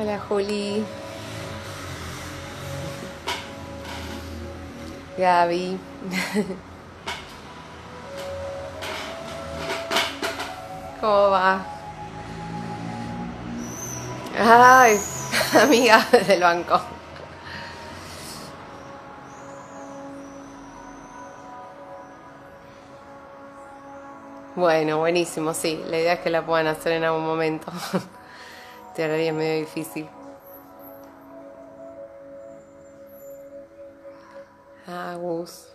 Hola Juli. Gaby. ¿Cómo va? Ay, amiga del banco. Bueno, buenísimo, sí. La idea es que la puedan hacer en algún momento. Te es medio difícil. Ah, Gus.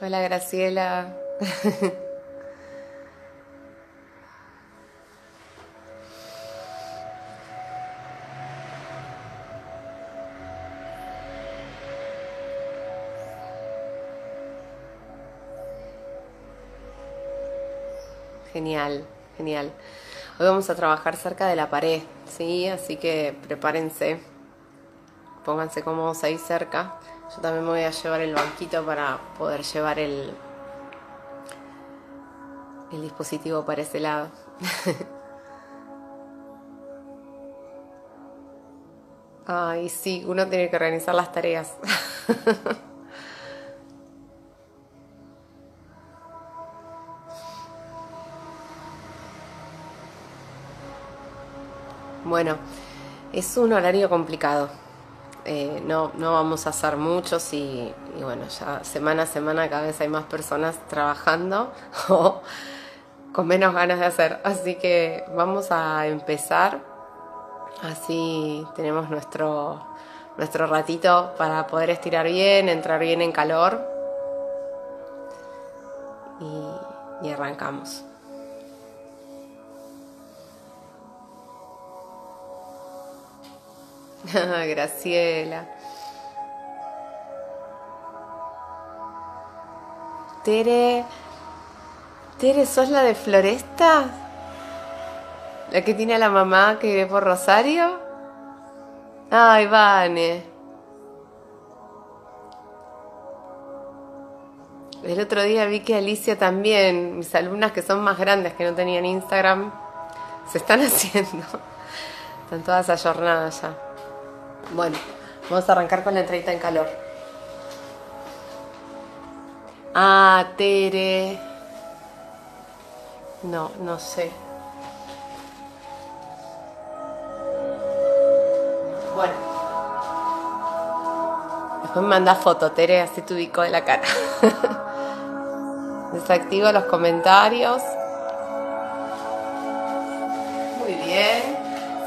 Hola Graciela. Genial, genial. Hoy vamos a trabajar cerca de la pared, ¿sí? Así que prepárense, pónganse cómodos ahí cerca. Yo también me voy a llevar el banquito para poder llevar el, el dispositivo para ese lado. Ay, sí, uno tiene que organizar las tareas. Bueno, es un horario complicado. Eh, no, no vamos a hacer muchos y, bueno, ya semana a semana cada vez hay más personas trabajando o con menos ganas de hacer. Así que vamos a empezar. Así tenemos nuestro, nuestro ratito para poder estirar bien, entrar bien en calor y arrancamos. Graciela. Tere. Tere, ¿sos la de Floresta? ¿La que tiene a la mamá que vive por Rosario? Ay, Vane. El otro día vi que Alicia también, mis alumnas que son más grandes que no tenían Instagram, se están haciendo. Están todas ayornadas ya. Bueno, vamos a arrancar con la entradita en calor. Ah, Tere. No, no sé. Bueno. Después me manda foto, Tere, así te ubico de la cara. Desactivo los comentarios. Muy bien.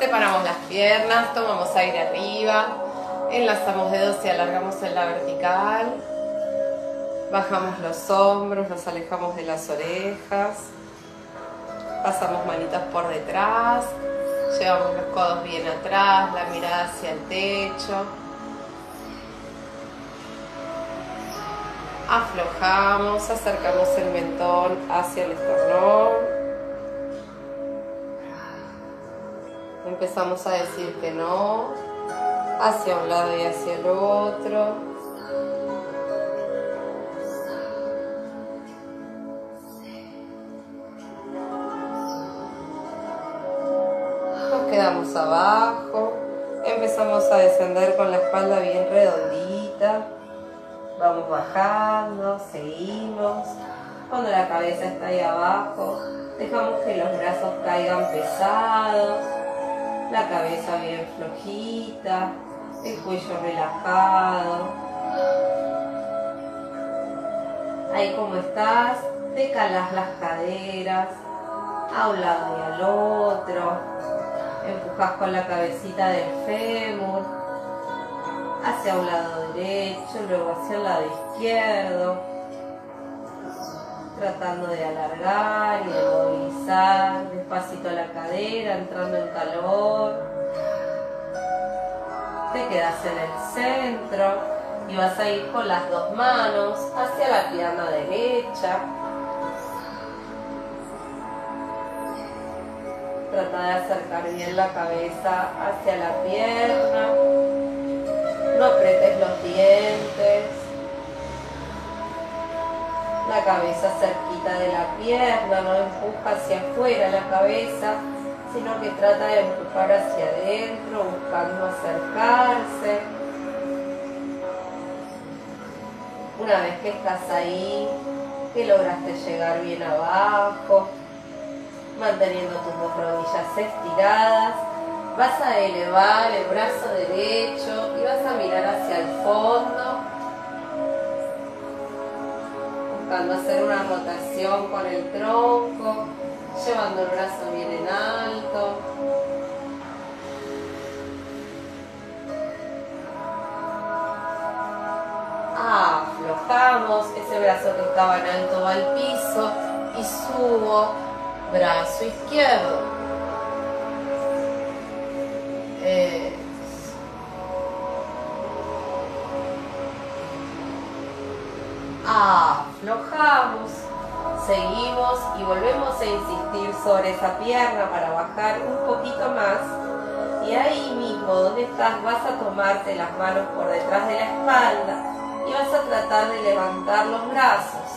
Separamos las piernas, tomamos aire arriba, enlazamos dedos y alargamos en la vertical. Bajamos los hombros, nos alejamos de las orejas. Pasamos manitas por detrás. Llevamos los codos bien atrás, la mirada hacia el techo. Aflojamos, acercamos el mentón hacia el esternón. Empezamos a decir que no, hacia un lado y hacia el otro. Nos quedamos abajo, empezamos a descender con la espalda bien redondita, vamos bajando, seguimos, cuando la cabeza está ahí abajo, dejamos que los brazos caigan pesados, la cabeza bien flojita, el cuello relajado. Ahí como estás, te calas las caderas a un lado y al otro. Empujas con la cabecita del fémur hacia un lado derecho, luego hacia el lado izquierdo tratando de alargar y de movilizar despacito la cadera, entrando en calor. Te quedas en el centro y vas a ir con las dos manos hacia la pierna derecha. Trata de acercar bien la cabeza hacia la pierna. No apretes los dientes. La cabeza cerquita de la pierna, no empuja hacia afuera la cabeza, sino que trata de empujar hacia adentro, buscando acercarse. Una vez que estás ahí, que lograste llegar bien abajo, manteniendo tus dos rodillas estiradas, vas a elevar el brazo derecho y vas a mirar hacia el fondo, buscando hacer una rotación con el tronco, llevando el brazo bien en alto. Aflojamos ese brazo que estaba en alto al piso y subo brazo izquierdo. Aflojamos, seguimos y volvemos a insistir sobre esa pierna para bajar un poquito más. Y ahí mismo donde estás vas a tomarte las manos por detrás de la espalda y vas a tratar de levantar los brazos.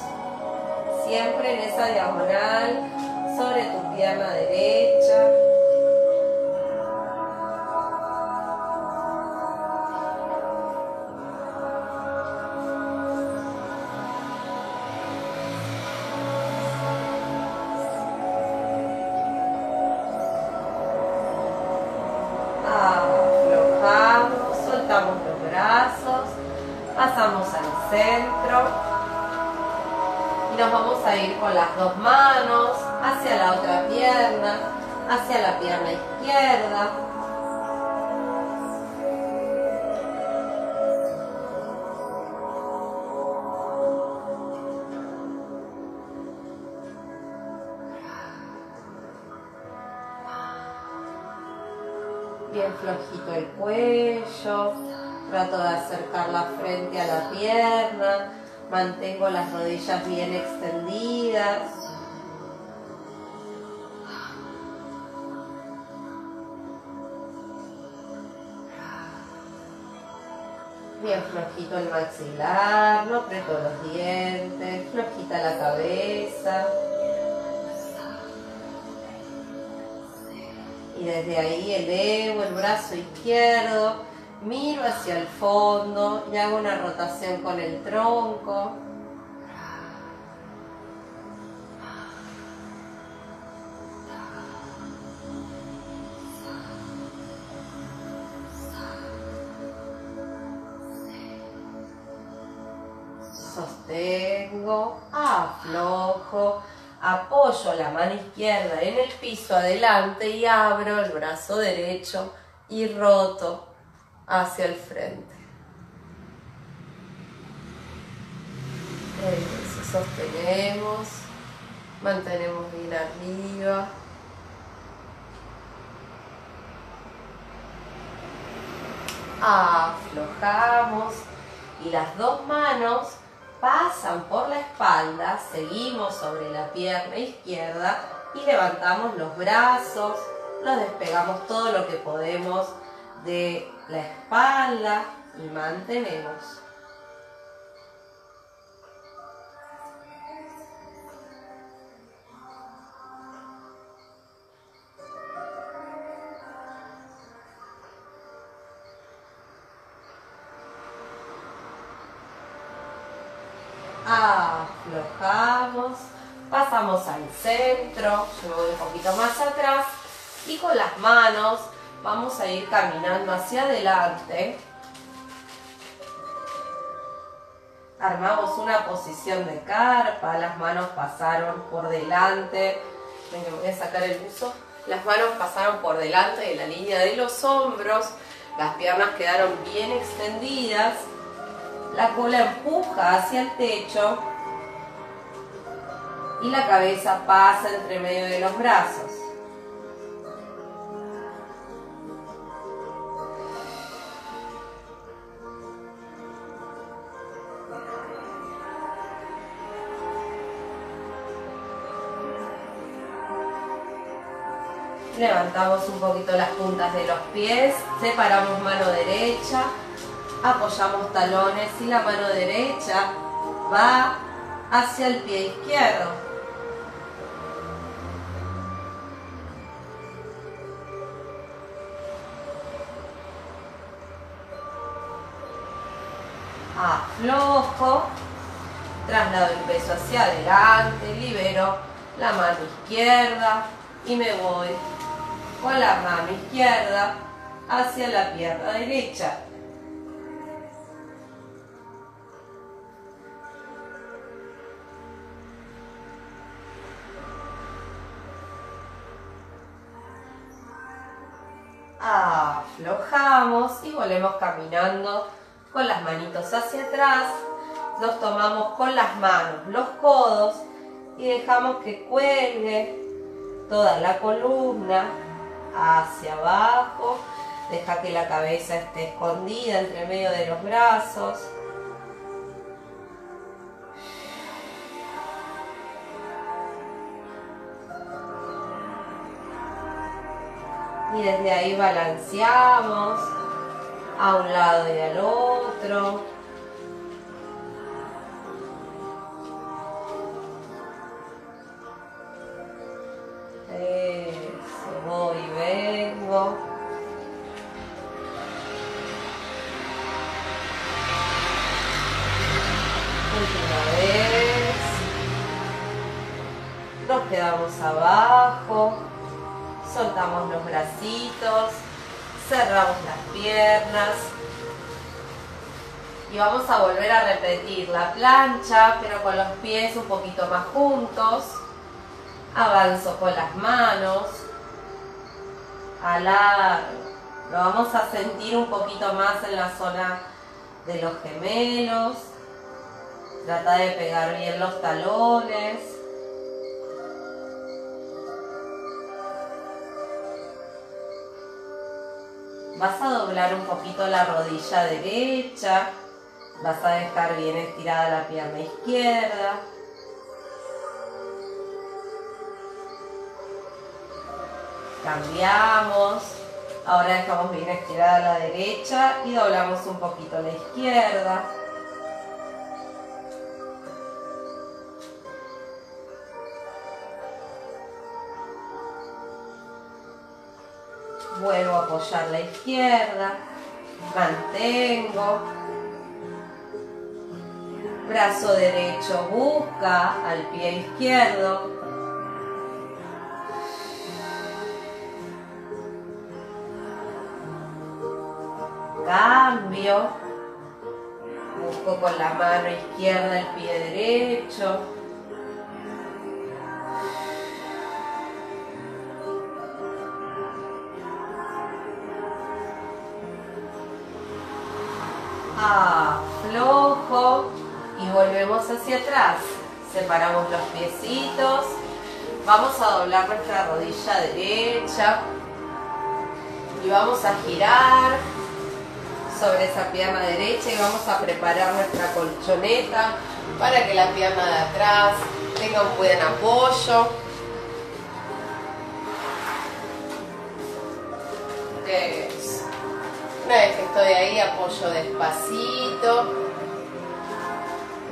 Siempre en esa diagonal sobre tu pierna derecha. Mantengo las rodillas bien extendidas. Bien flojito el maxilar, no aprieto los dientes, flojita la cabeza. Y desde ahí elevo el brazo izquierdo, miro hacia el fondo y hago una rotación con el tronco. sostengo, aflojo, apoyo la mano izquierda en el piso adelante y abro el brazo derecho y roto hacia el frente. sostenemos, mantenemos bien arriba. Aflojamos y las dos manos pasan por la espalda, seguimos sobre la pierna izquierda y levantamos los brazos, los despegamos todo lo que podemos de la espalda y mantenemos. aflojamos, pasamos al centro, yo voy un poquito más atrás y con las manos vamos a ir caminando hacia adelante. Armamos una posición de carpa, las manos pasaron por delante. Venga, voy a sacar el buzo. Las manos pasaron por delante de la línea de los hombros, las piernas quedaron bien extendidas la cola empuja hacia el techo y la cabeza pasa entre medio de los brazos. Levantamos un poquito las puntas de los pies, separamos mano derecha, apoyamos talones y la mano derecha va hacia el pie izquierdo. aflojo, traslado el peso hacia adelante, libero la mano izquierda y me voy con la mano izquierda hacia la pierna derecha. Aflojamos y volvemos caminando con las manitos hacia atrás, los tomamos con las manos, los codos y dejamos que cuelgue toda la columna hacia abajo, deja que la cabeza esté escondida entre medio de los brazos. Y desde ahí balanceamos a un lado y al otro. Voy y vengo. Última vez. Nos quedamos abajo. Soltamos los bracitos cerramos las piernas y vamos a volver a repetir la plancha pero con los pies un poquito más juntos avanzo con las manos alargo lo vamos a sentir un poquito más en la zona de los gemelos trata de pegar bien los talones Vas a doblar un poquito la rodilla derecha. Vas a dejar bien estirada la pierna izquierda. Cambiamos. Ahora dejamos bien estirada la derecha y doblamos un poquito la izquierda. vuelvo a apoyar la izquierda, mantengo, brazo derecho busca al pie izquierdo, cambio, busco con la mano izquierda el pie derecho, aflojo y volvemos hacia atrás. Separamos los piecitos. Vamos a doblar nuestra rodilla derecha y vamos a girar sobre esa pierna derecha y vamos a preparar nuestra colchoneta para que la pierna de atrás tenga un buen apoyo. Una vez que estoy ahí, apoyo despacito.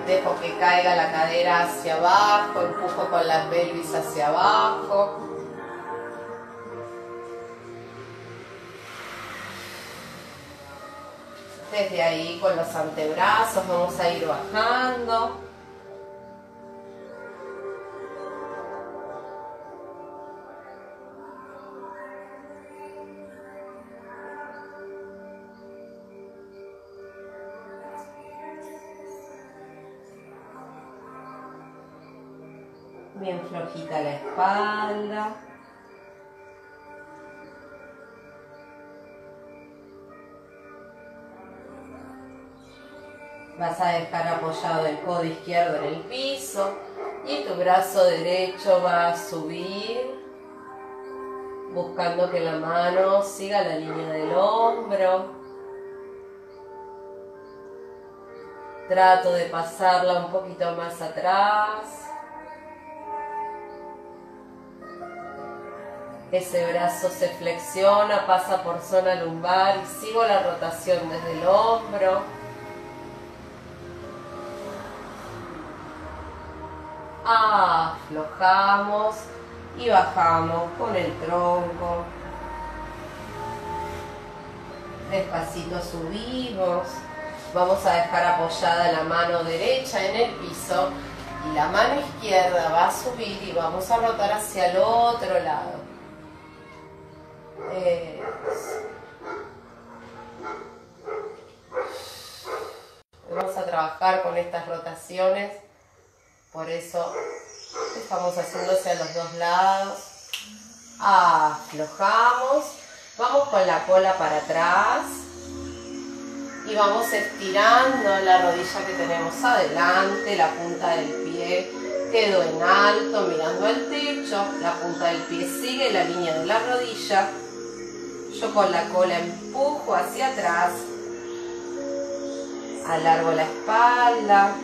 Dejo que caiga la cadera hacia abajo, empujo con la pelvis hacia abajo. Desde ahí con los antebrazos vamos a ir bajando. bien flojita la espalda. Vas a dejar apoyado el codo izquierdo en el piso y tu brazo derecho va a subir buscando que la mano siga la línea del hombro. Trato de pasarla un poquito más atrás. Ese brazo se flexiona, pasa por zona lumbar y sigo la rotación desde el hombro. Aflojamos y bajamos con el tronco. Despacito subimos. Vamos a dejar apoyada la mano derecha en el piso y la mano izquierda va a subir y vamos a rotar hacia el otro lado. Vamos a trabajar con estas rotaciones, por eso estamos haciendo hacia los dos lados. Aflojamos, vamos con la cola para atrás y vamos estirando la rodilla que tenemos adelante, la punta del pie quedó en alto mirando al techo, la punta del pie sigue la línea de la rodilla yo con la cola empujo hacia atrás. Alargo la espalda.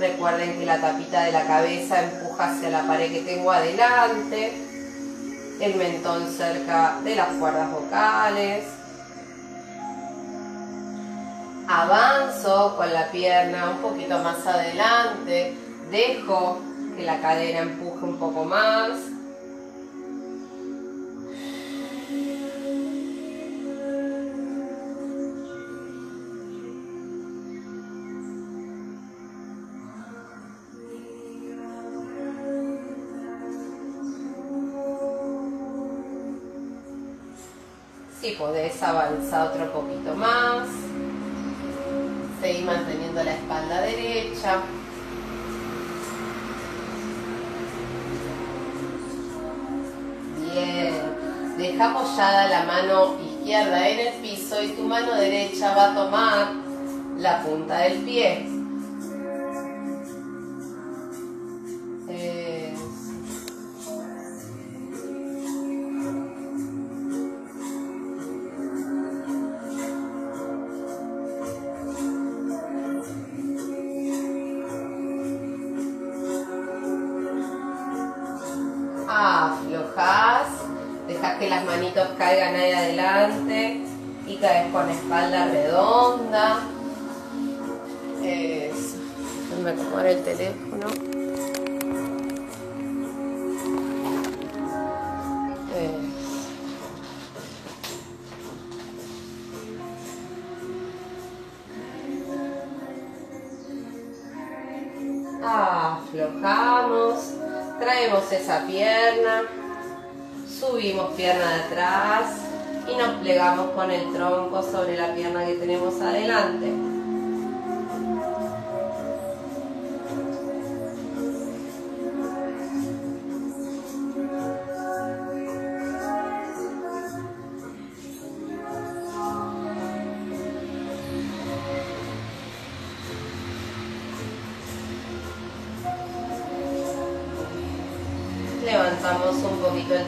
Recuerden que la tapita de la cabeza empuja hacia la pared que tengo adelante. El mentón cerca de las cuerdas vocales. Avanzo con la pierna un poquito más adelante. Dejo que la cadera empuje un poco más. Podés avanzar otro poquito más. Seguí manteniendo la espalda derecha. Bien. Deja apoyada la mano izquierda en el piso y tu mano derecha va a tomar la punta del pie.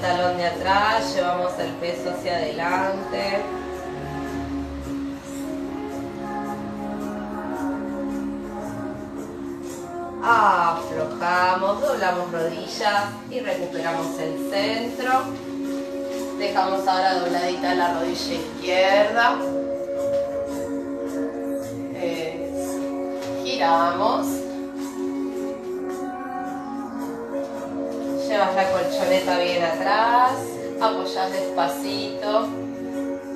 Talón de atrás, llevamos el peso hacia adelante. Aflojamos, doblamos rodillas y recuperamos el centro. Dejamos ahora dobladita la rodilla izquierda. giramos. Colchoneta bien atrás, apoyas despacito,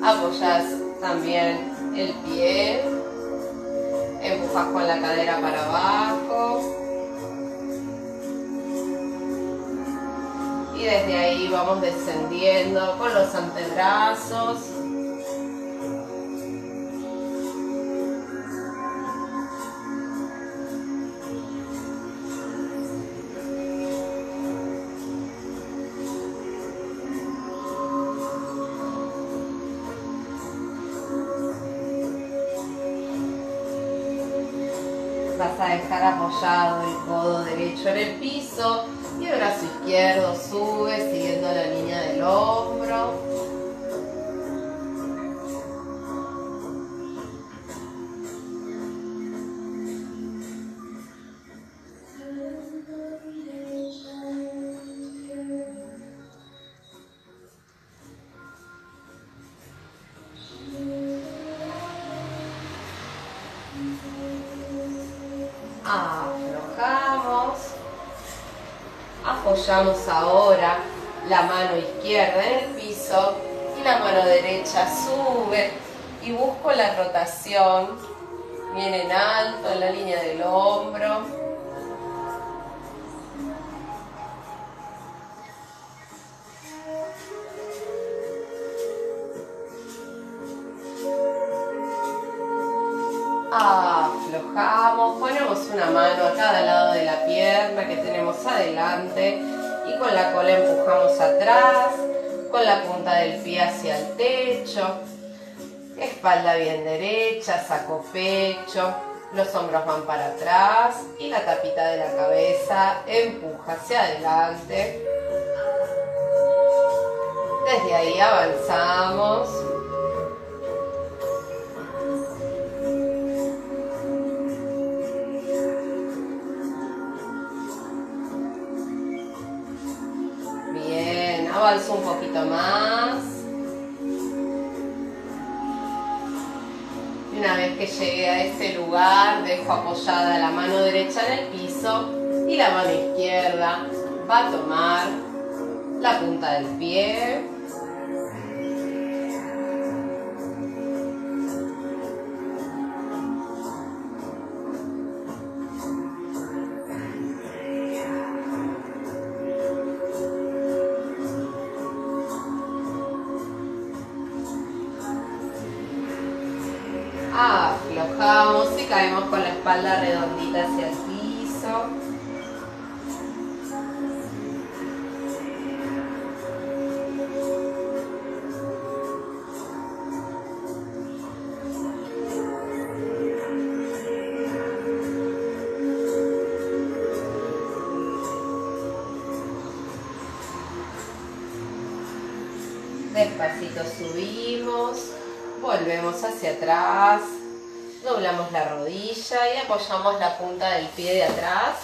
apoyas también el pie, empujas con la cadera para abajo. Y desde ahí vamos descendiendo con los antebrazos derecho en el piso y el brazo izquierdo sube siguiendo la línea del hombro. Izquierda en el piso y la mano derecha sube y busco la rotación. Viene en alto en la línea del hombro. Aflojamos, ponemos una mano a cada lado de la pierna que tenemos adelante con la cola empujamos atrás, con la punta del pie hacia el techo, espalda bien derecha, saco pecho, los hombros van para atrás y la tapita de la cabeza empuja hacia adelante. Desde ahí avanzamos. Avanzo un poquito más. Una vez que llegue a este lugar, dejo apoyada la mano derecha en el piso y la mano izquierda va a tomar la punta del pie la punta del pie de atrás.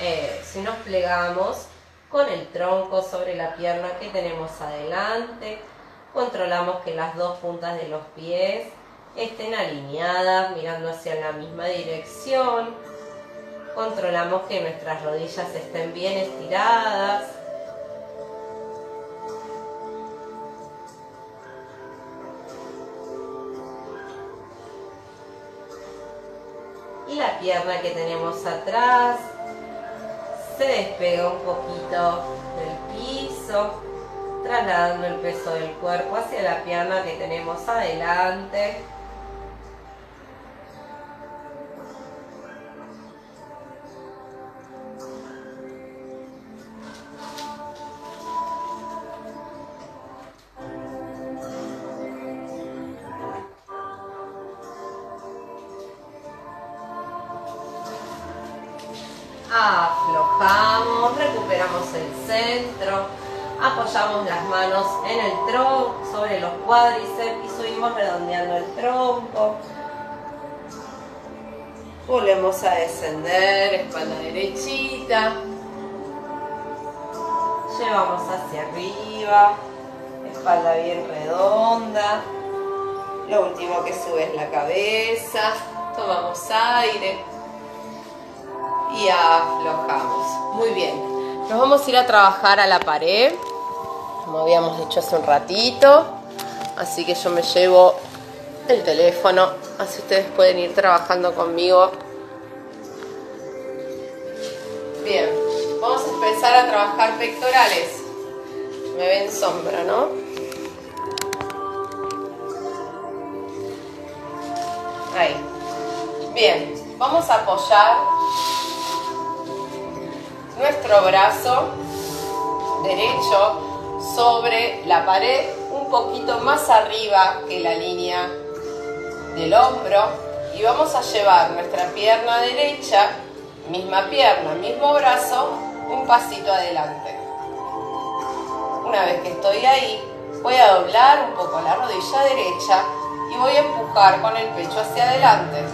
Eh, si nos plegamos con el tronco sobre la pierna que tenemos adelante, controlamos que las dos puntas de los pies estén alineadas, mirando hacia la misma dirección. Controlamos que nuestras rodillas estén bien estiradas pierna que tenemos atrás se despega un poquito del piso, trasladando el peso del cuerpo hacia la pierna que tenemos adelante. Bien redonda. Lo último que sube es la cabeza. Tomamos aire y aflojamos. Muy bien. Nos vamos a ir a trabajar a la pared, como habíamos dicho hace un ratito. Así que yo me llevo el teléfono, así ustedes pueden ir trabajando conmigo. Bien, vamos a empezar a trabajar pectorales. Me ven sombra, ¿no? Bien, vamos a apoyar nuestro brazo derecho sobre la pared un poquito más arriba que la línea del hombro y vamos a llevar nuestra pierna derecha, misma pierna, mismo brazo, un pasito adelante. Una vez que estoy ahí, voy a doblar un poco la rodilla derecha y voy a empujar con el pecho hacia adelante.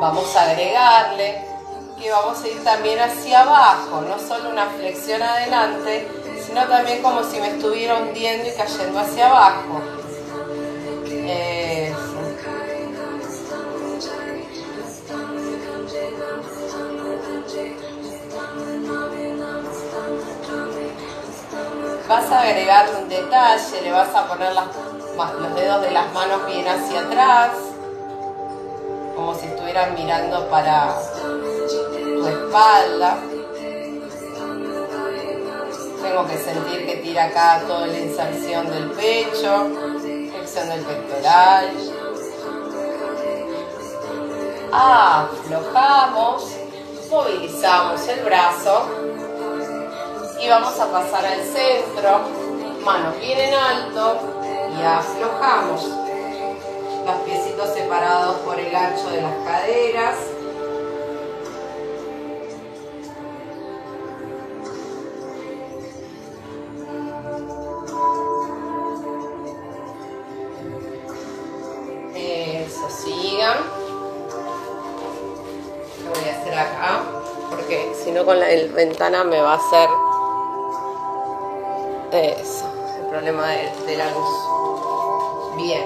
Vamos a agregarle que vamos a ir también hacia abajo, no solo una flexión adelante, sino también como si me estuviera hundiendo y cayendo hacia abajo. Vas a agregar un detalle, le vas a poner los dedos de las manos bien hacia atrás, como si estuvieran mirando para tu espalda. Tengo que sentir que tira acá toda la inserción del pecho, flexión del pectoral. Aflojamos, movilizamos el brazo y vamos a pasar al centro, manos bien en alto y aflojamos. Los piecitos separados por el ancho de las caderas. Eso, sigan. Lo voy a hacer acá, porque si no con la ventana me va a hacer eso, el problema de, la luz. Bien.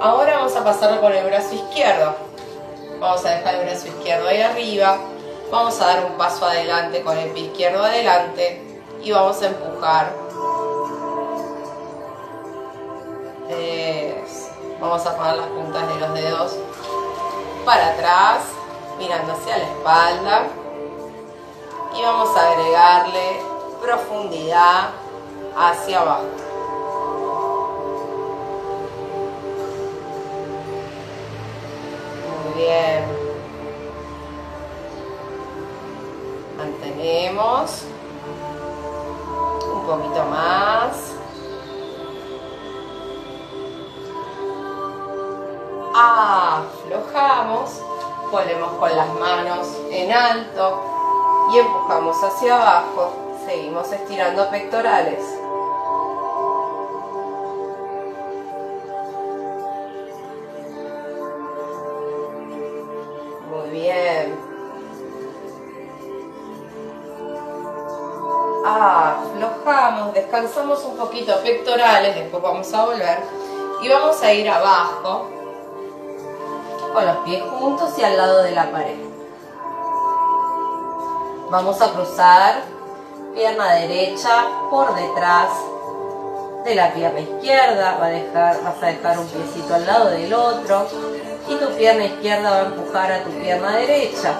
Ahora vamos a pasar con el brazo izquierdo. Vamos a dejar el brazo izquierdo ahí arriba. Vamos a dar un paso adelante con el pie izquierdo adelante y vamos a empujar. Vamos a poner las puntas de los dedos para atrás, mirando hacia la espalda. Y vamos a agregarle profundidad hacia abajo. Muy bien. Mantenemos. Un poquito más. Aflojamos. Ponemos con las manos en alto y empujamos hacia abajo. Seguimos estirando pectorales. Descansamos un poquito pectorales, después vamos a volver y vamos a ir abajo con los pies juntos y al lado de la pared. Vamos a cruzar pierna derecha por detrás de la pierna izquierda, dejar, vas a dejar un piecito al lado del otro y tu pierna izquierda va a empujar a tu pierna derecha.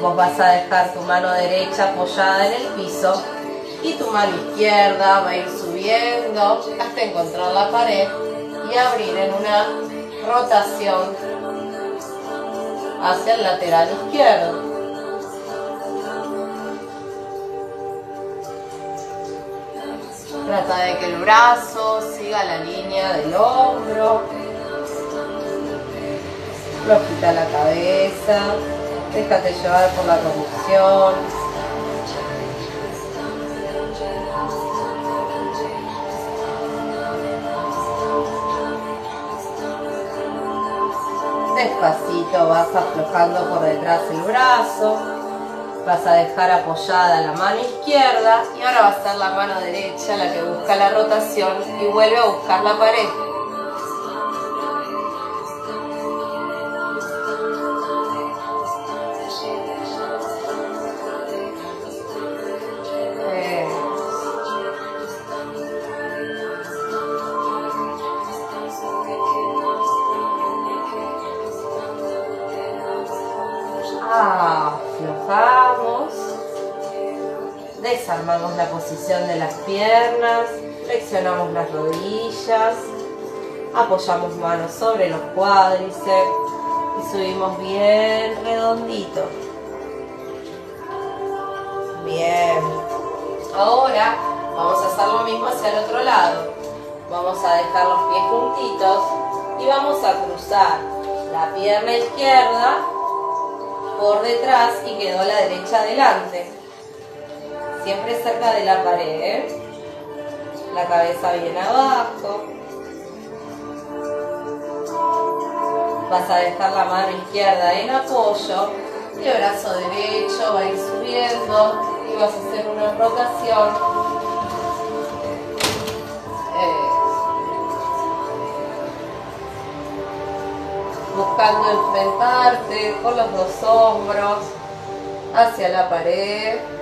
Vos vas a dejar tu mano derecha apoyada en el piso y tu mano izquierda va a ir subiendo hasta encontrar la pared y abrir en una rotación hacia el lateral izquierdo. Trata de que el brazo siga la línea del hombro. Flojita la cabeza. Déjate llevar por la conducción. Despacito vas aflojando por detrás el brazo. Vas a dejar apoyada la mano izquierda y ahora va a ser la mano derecha la que busca la rotación y vuelve a buscar la pared. La posición de las piernas, flexionamos las rodillas, apoyamos manos sobre los cuádriceps y subimos bien redondito. Bien. Ahora vamos a hacer lo mismo hacia el otro lado. Vamos a dejar los pies juntitos y vamos a cruzar la pierna izquierda por detrás y quedó la derecha adelante siempre cerca de la pared. La cabeza bien abajo. Vas a dejar la mano izquierda en apoyo y el brazo derecho va a ir subiendo y vas a hacer una rotación. Buscando enfrentarte con los dos hombros hacia la pared.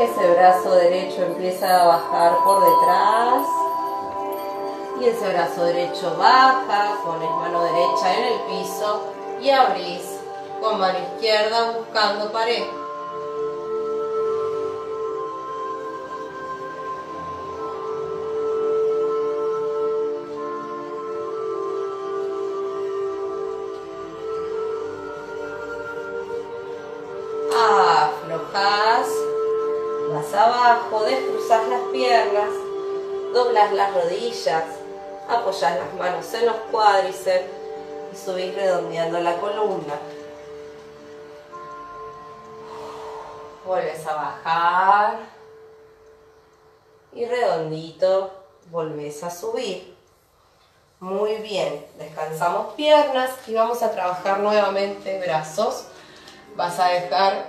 Ese brazo derecho empieza a bajar por detrás. Y ese brazo derecho baja, pones mano derecha en el piso y abrís con mano izquierda buscando pared. Rodillas, apoyas las manos en los cuádriceps y subís redondeando la columna. Vuelves a bajar y redondito volvés a subir. Muy bien, descansamos piernas y vamos a trabajar nuevamente brazos. Vas a dejar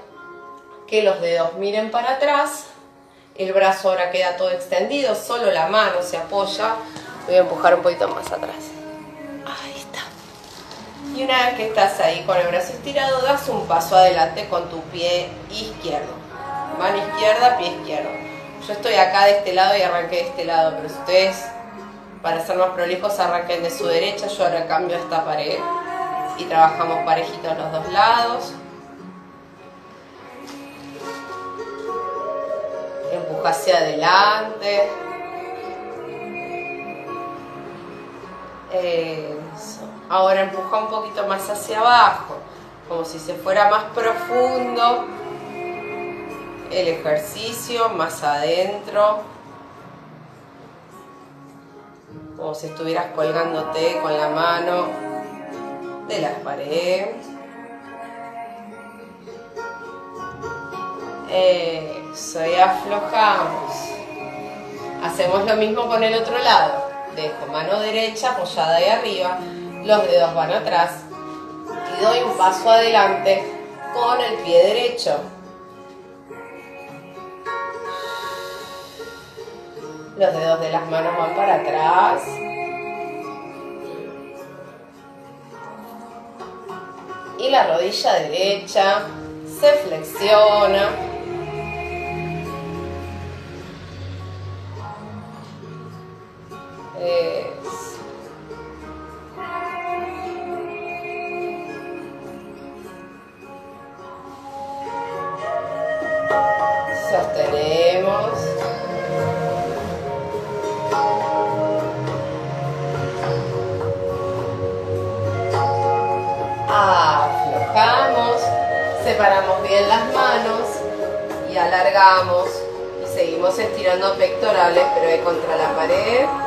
que los dedos miren para atrás el brazo ahora queda todo extendido, solo la mano se apoya. Voy a empujar un poquito más atrás. Ahí está. Y una vez que estás ahí con el brazo estirado, das un paso adelante con tu pie izquierdo. Mano izquierda, pie izquierdo. Yo estoy acá de este lado y arranqué de este lado, pero ustedes, para ser más prolijos, arranquen de su derecha. Yo ahora cambio esta pared y trabajamos parejitos los dos lados. Hacia adelante. Eso. Ahora empuja un poquito más hacia abajo, como si se fuera más profundo el ejercicio, más adentro, como si estuvieras colgándote con la mano de la pared. Eso, y aflojamos. Hacemos lo mismo con el otro lado. Dejo mano derecha apoyada ahí arriba, los dedos van atrás y doy un paso adelante con el pie derecho. Los dedos de las manos van para atrás. Y la rodilla derecha se flexiona. Sostenemos. Aflojamos, separamos bien las manos y alargamos y seguimos estirando pectorales pero ahí contra la pared.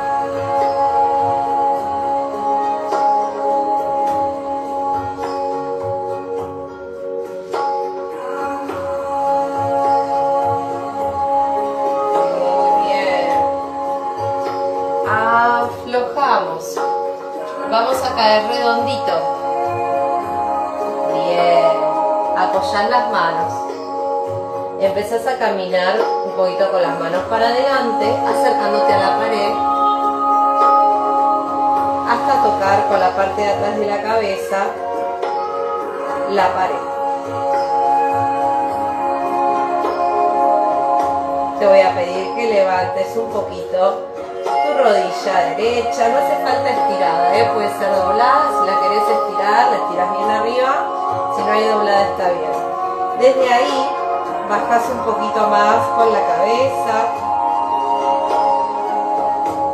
Empezás a caminar un poquito con las manos para adelante, acercándote a la pared, hasta tocar con la parte de atrás de la cabeza la pared. Te voy a pedir que levantes un poquito rodilla derecha, no hace falta estirada, ¿eh? puede ser doblada, si la querés estirar, la estiras bien arriba, si no hay doblada está bien. Desde ahí bajas un poquito más con la cabeza.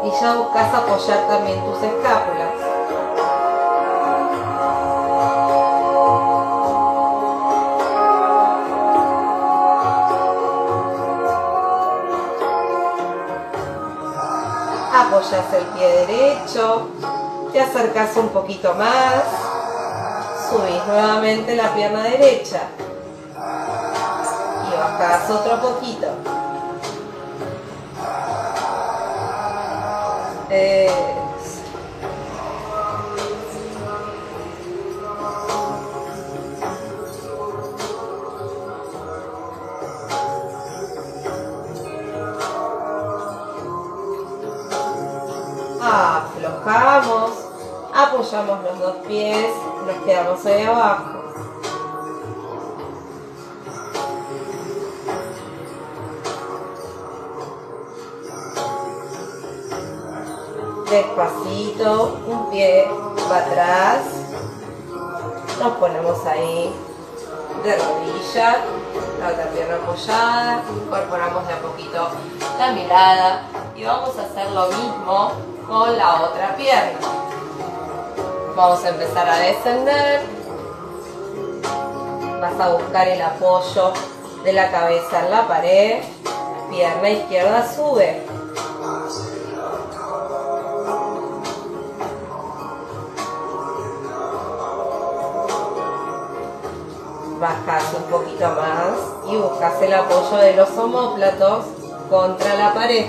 Y ya buscas apoyar también tus escápulas. apoyas el pie derecho, te acercas un poquito más, subís nuevamente la pierna derecha y bajás otro poquito. Aflojamos, apoyamos los dos pies, nos quedamos ahí abajo. Despacito, un pie para atrás, nos ponemos ahí de rodilla, la otra pierna apoyada, incorporamos de a poquito la mirada y vamos a hacer lo mismo con la otra pierna. Vamos a empezar a descender, vas a buscar el apoyo de la cabeza en la pared, pierna izquierda sube, bajas un poquito más y buscas el apoyo de los homóplatos contra la pared.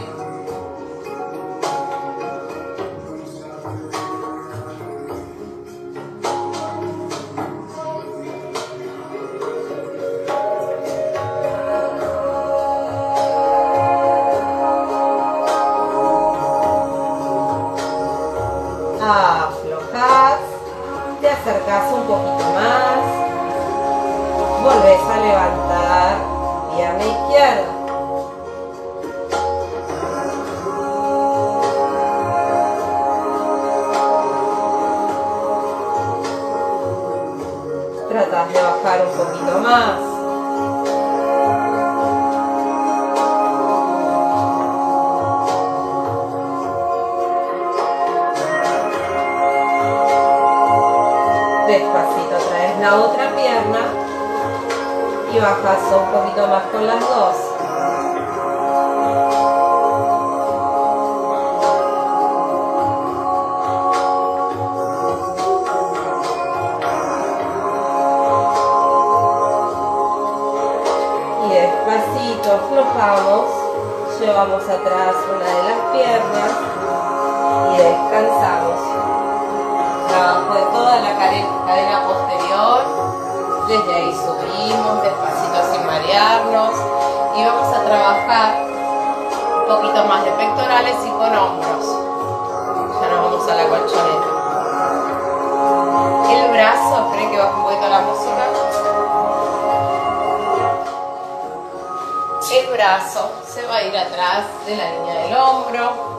Brazo se va a ir atrás de la línea del hombro.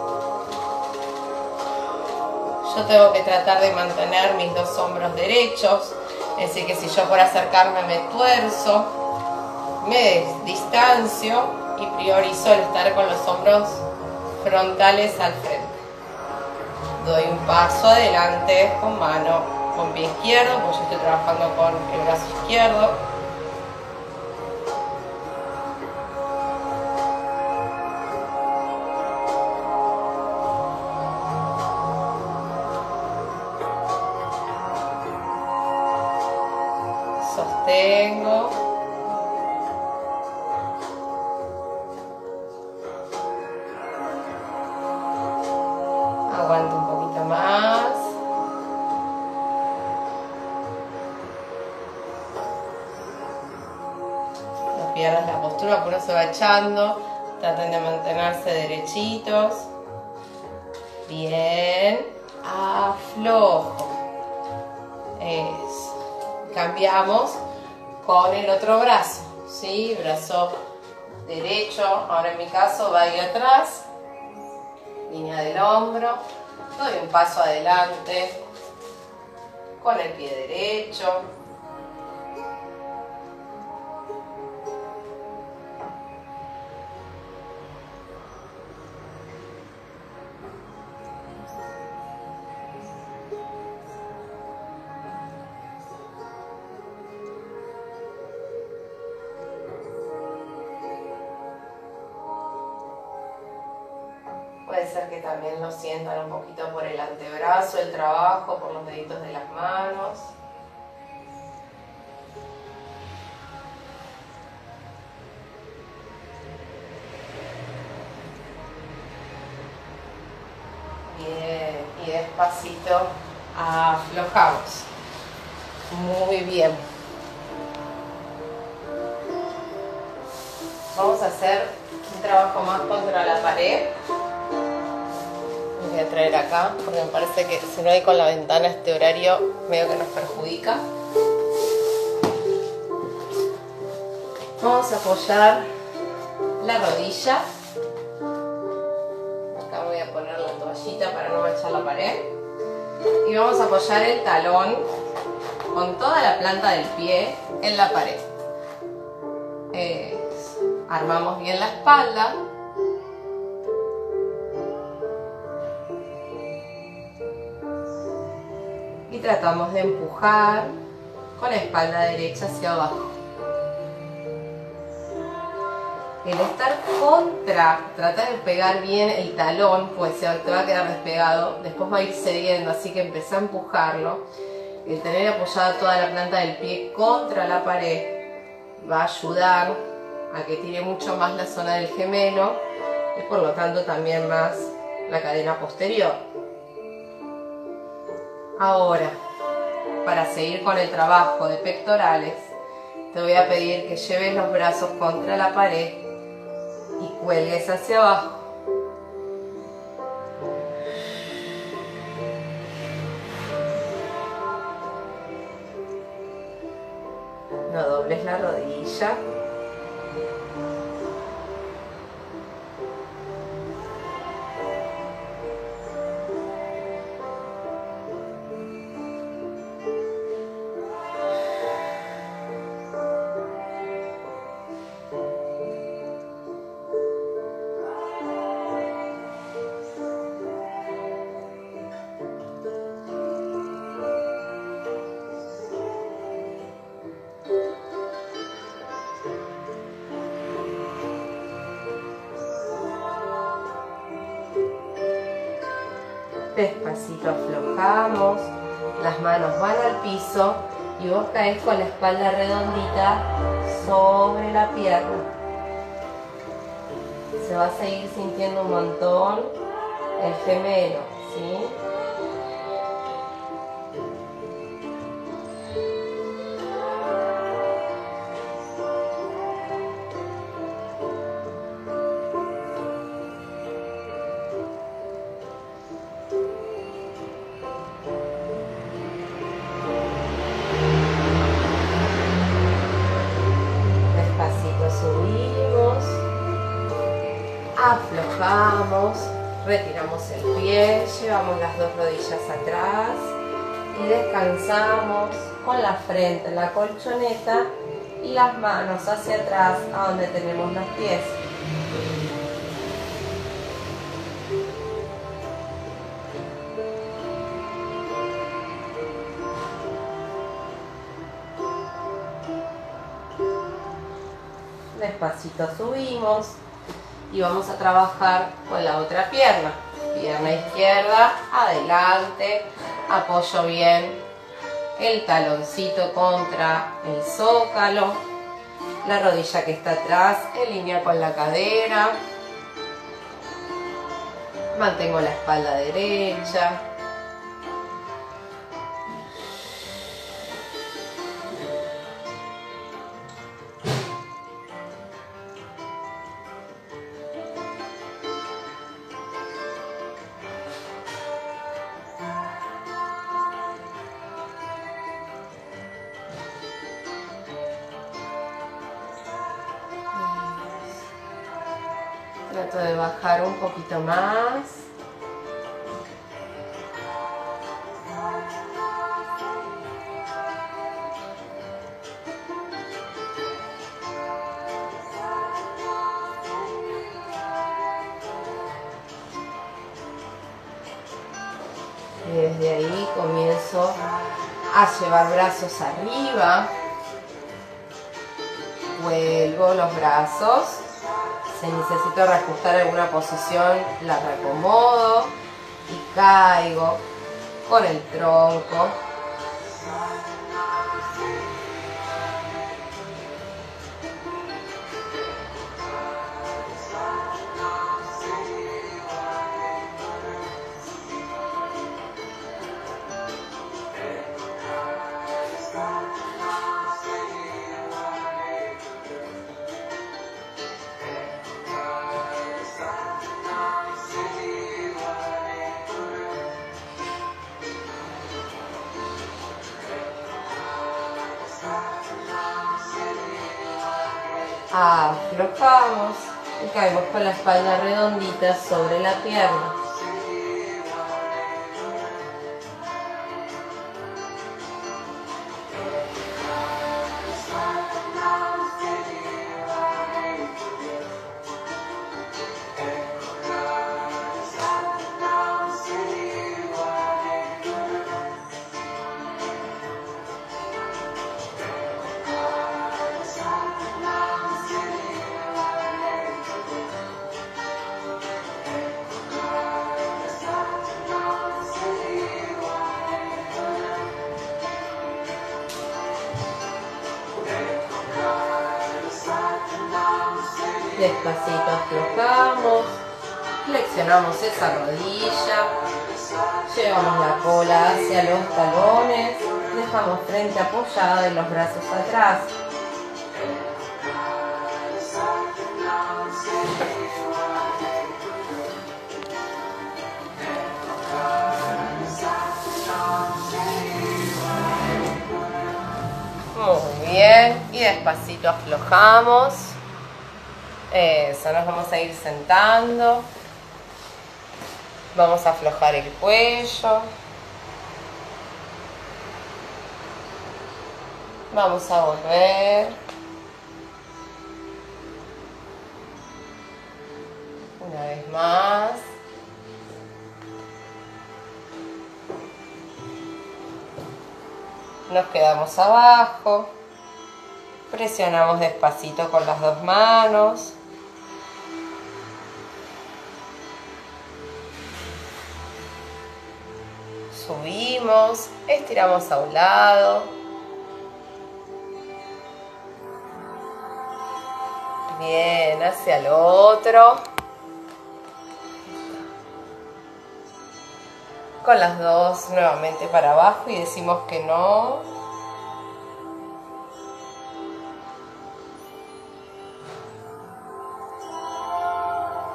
Yo tengo que tratar de mantener mis dos hombros derechos es decir, que si yo por acercarme me tuerzo, me distancio y priorizo el estar con los hombros frontales al frente. Doy un paso adelante con mano, con pie izquierdo, porque yo estoy trabajando con el brazo izquierdo Traten de mantenerse derechitos. Bien. Aflojo. Eso. Cambiamos con el otro brazo. ¿Sí? Brazo derecho. Ahora en mi caso va ahí atrás. Línea del hombro. Doy un paso adelante. Con el pie derecho. puede ser que también lo sientan un poquito por el antebrazo, el trabajo, por los deditos de las manos. Bien, y despacito aflojamos. Muy bien. Vamos a hacer un trabajo más contra la pared. Voy a traer acá porque me parece que si no hay con la ventana este horario medio que nos perjudica. Vamos a apoyar la rodilla. Acá voy a poner la toallita para no manchar la pared. Y vamos a apoyar el talón con toda la planta del pie en la pared. Armamos bien la espalda. Tratamos de empujar con la espalda derecha hacia abajo. El estar contra, trata de pegar bien el talón, pues se te va a quedar despegado, después va a ir cediendo, así que empecé a empujarlo. El tener apoyada toda la planta del pie contra la pared va a ayudar a que tire mucho más la zona del gemelo y por lo tanto también más la cadena posterior. Ahora, para seguir con el trabajo de pectorales, te voy a pedir que lleves los brazos contra la pared y cuelgues hacia abajo. No dobles la rodilla. Con la espalda redondita sobre la pierna. Se va a seguir sintiendo un montón el gemelo, ¿sí? El pie, llevamos las dos rodillas atrás y descansamos con la frente en la colchoneta y las manos hacia atrás a donde tenemos los pies. Despacito subimos, y vamos a trabajar con la otra pierna. Pierna izquierda, adelante, apoyo bien el taloncito contra el zócalo, la rodilla que está atrás en línea con la cadera, mantengo la espalda derecha, Trato de bajar un poquito más. Y desde ahí comienzo a llevar brazos arriba. Vuelvo los brazos si necesito reajustar alguna posición, la reacomodo y caigo con el tronco. Sobre la pierna. Flexionamos esa rodilla, llevamos la cola hacia los talones, dejamos frente apoyada y los brazos atrás. Muy bien, y despacito aflojamos. Eso, nos vamos a ir sentando. Vamos a aflojar el cuello. Vamos a volver. Una vez más. Nos quedamos abajo. Presionamos despacito con las dos manos. Estiramos a un lado. Bien, hacia el otro. Con las dos nuevamente para abajo y decimos que no.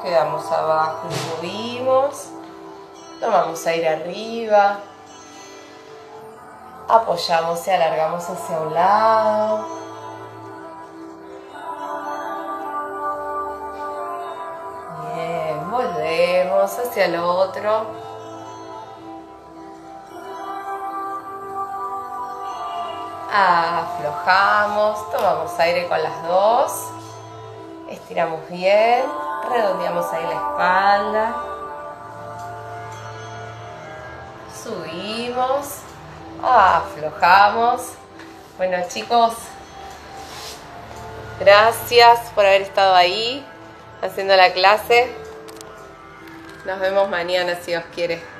Quedamos abajo y subimos. Tomamos aire arriba. Apoyamos y alargamos hacia un lado. Bien, volvemos hacia el otro. Aflojamos, tomamos aire con las dos. Estiramos bien, redondeamos ahí la espalda. subimos, aflojamos. Bueno chicos, gracias por haber estado ahí haciendo la clase. Nos vemos mañana si os quiere.